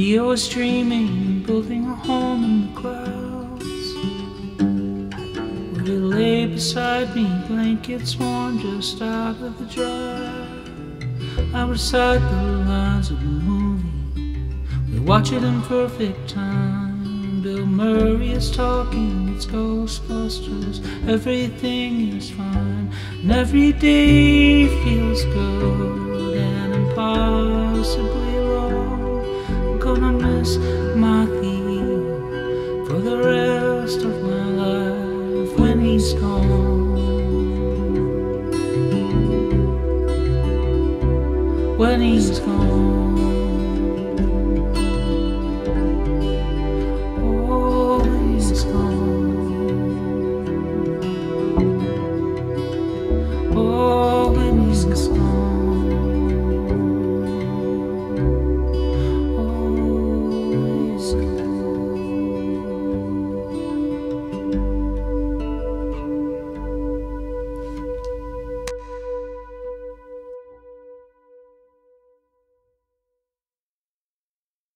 Theo was dreaming, and building a home in the clouds. Where he lay beside me, blankets warm just out of the dryer. I recite the lines of the movie. We watch it in perfect time. Bill Murray is talking, it's Ghostbusters. Everything is fine, and every day feels good my Theo for the rest of my life when he's gone. When he's gone.